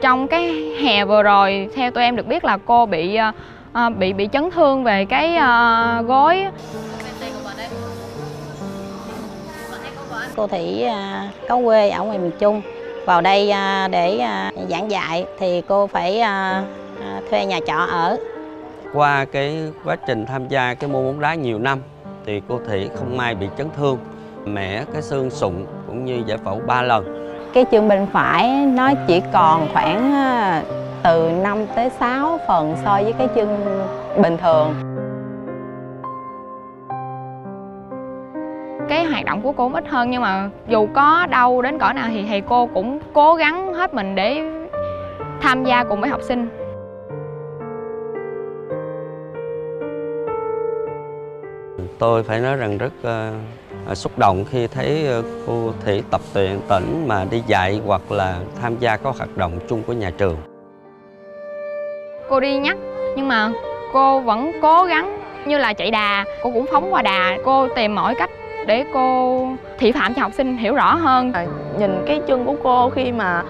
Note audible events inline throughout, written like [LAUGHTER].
trong cái hè vừa rồi theo tụi em được biết là cô bị uh, bị bị chấn thương về cái uh, gối. Cô thủy uh, có quê ở ngoài miền trung. Vào đây uh, để uh, giảng dạy thì cô phải uh, uh, thuê nhà trọ ở. Qua cái quá trình tham gia cái môn bóng đá nhiều năm thì cô Thủy không may bị chấn thương mẻ cái xương sụn cũng như giải phẫu 3 lần cái chân bên phải nó chỉ còn khoảng từ 5 tới 6 phần so với cái chân bình thường. Cái hoạt động của cô ít hơn nhưng mà dù có đau đến cỡ nào thì thầy cô cũng cố gắng hết mình để tham gia cùng với học sinh. Tôi phải nói rằng rất uh, xúc động khi thấy uh, cô Thủy tập tuyển tỉnh mà đi dạy hoặc là tham gia các hoạt động chung của nhà trường. Cô đi nhắc nhưng mà cô vẫn cố gắng như là chạy đà, cô cũng phóng qua đà, cô tìm mọi cách để cô thị phạm cho học sinh hiểu rõ hơn. Nhìn cái chân của cô khi mà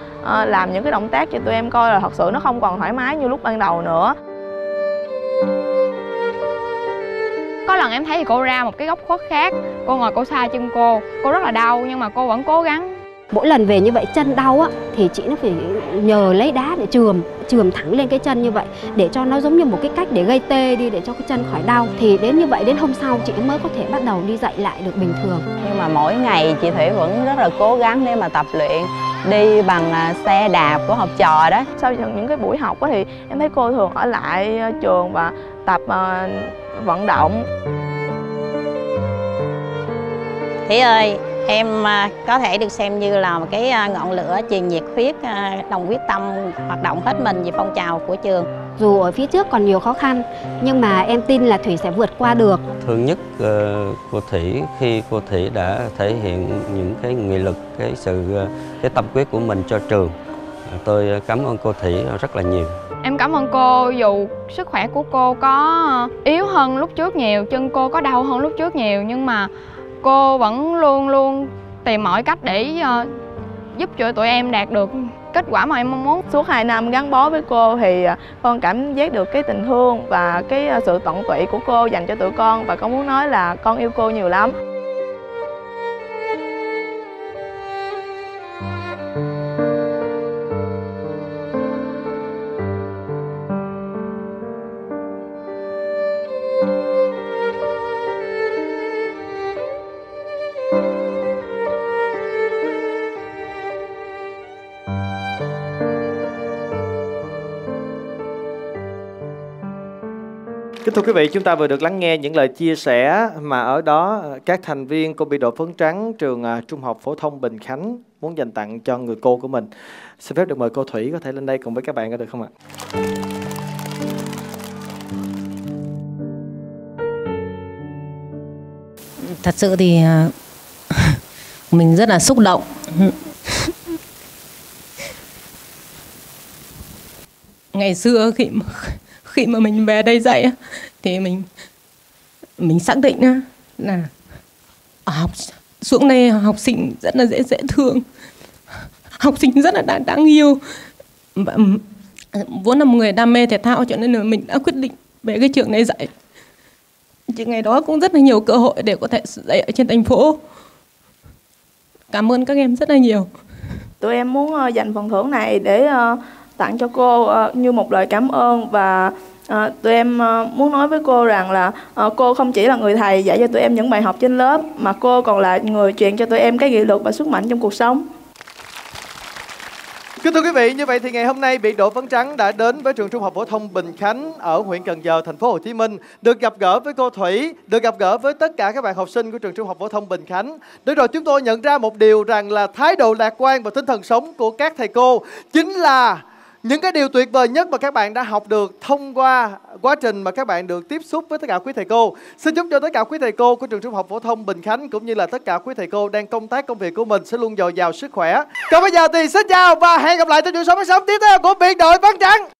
làm những cái động tác cho tụi em coi là thật sự nó không còn thoải mái như lúc ban đầu nữa. Lần em thấy thì cô ra một cái góc khuất khác. Cô ngồi cô xa chân cô. Cô rất là đau nhưng mà cô vẫn cố gắng. Mỗi lần về như vậy chân đau á thì chị nó phải nhờ lấy đá để chườm chườm thẳng lên cái chân như vậy để cho nó giống như một cái cách để gây tê đi để cho cái chân khỏi đau. Thì đến như vậy đến hôm sau chị mới có thể bắt đầu đi dạy lại được bình thường. Nhưng mà mỗi ngày chị thủy vẫn rất là cố gắng để mà tập luyện đi bằng à, xe đạp của học trò đó sau những cái buổi học thì em thấy cô thường ở lại à, trường và tập à, vận động Thủy ơi, em có thể được xem như là một cái ngọn lửa truyền nhiệt huyết, đồng quyết tâm hoạt động hết mình vì phong trào của trường. Dù ở phía trước còn nhiều khó khăn, nhưng mà em tin là Thủy sẽ vượt qua được. Thương nhất uh, cô Thủy khi cô Thủy đã thể hiện những cái nghị lực, cái sự cái tâm quyết của mình cho trường. Tôi cảm ơn cô Thủy rất là nhiều. Em cảm ơn cô dù sức khỏe của cô có yếu hơn lúc trước nhiều, chân cô có đau hơn lúc trước nhiều nhưng mà cô vẫn luôn luôn tìm mọi cách để uh, giúp cho tụi em đạt được kết quả mà em mong muốn. Suốt 2 năm gắn bó với cô thì à, con cảm giác được cái tình thương và cái à, sự tận tụy của cô dành cho tụi con và con muốn nói là con yêu cô nhiều lắm. Kính thưa quý vị, chúng ta vừa được lắng nghe những lời chia sẻ mà ở đó các thành viên cô bị đội phấn trắng trường à, Trung học phổ thông Bình Khánh muốn dành tặng cho người cô của mình. Xin phép được mời cô Thủy có thể lên đây cùng với các bạn có được không ạ? Thật sự thì à, [LAUGHS] mình rất là xúc động. Ngày xưa khi mà [LAUGHS] khi mà mình về đây dạy thì mình mình xác định là học xuống đây học sinh rất là dễ dễ thương. Học sinh rất là đáng, đáng yêu. Và vốn là một người đam mê thể thao cho nên là mình đã quyết định về cái trường này dạy. Chứ ngày đó cũng rất là nhiều cơ hội để có thể dạy ở trên thành phố. Cảm ơn các em rất là nhiều. Tụi em muốn ờ, dành phần thưởng này để ờ, tặng cho cô ờ, như một lời cảm ơn và À, tụi em uh, muốn nói với cô rằng là uh, cô không chỉ là người thầy dạy cho tụi em những bài học trên lớp mà cô còn là người truyền cho tụi em cái nghị lực và sức mạnh trong cuộc sống. Kính thưa quý vị, như vậy thì ngày hôm nay biệt Đỗ phấn trắng đã đến với trường Trung học phổ thông Bình Khánh ở huyện Cần Giờ, thành phố Hồ Chí Minh, được gặp gỡ với cô Thủy, được gặp gỡ với tất cả các bạn học sinh của trường Trung học phổ thông Bình Khánh. Để rồi chúng tôi nhận ra một điều rằng là thái độ lạc quan và tinh thần sống của các thầy cô chính là những cái điều tuyệt vời nhất mà các bạn đã học được thông qua quá trình mà các bạn được tiếp xúc với tất cả quý thầy cô. Xin chúc cho tất cả quý thầy cô của trường Trung học phổ thông Bình Khánh cũng như là tất cả quý thầy cô đang công tác công việc của mình sẽ luôn dồi dào sức khỏe. Còn bây giờ thì xin chào và hẹn gặp lại trong những số phát sóng tiếp theo của biệt đội Văn Trắng.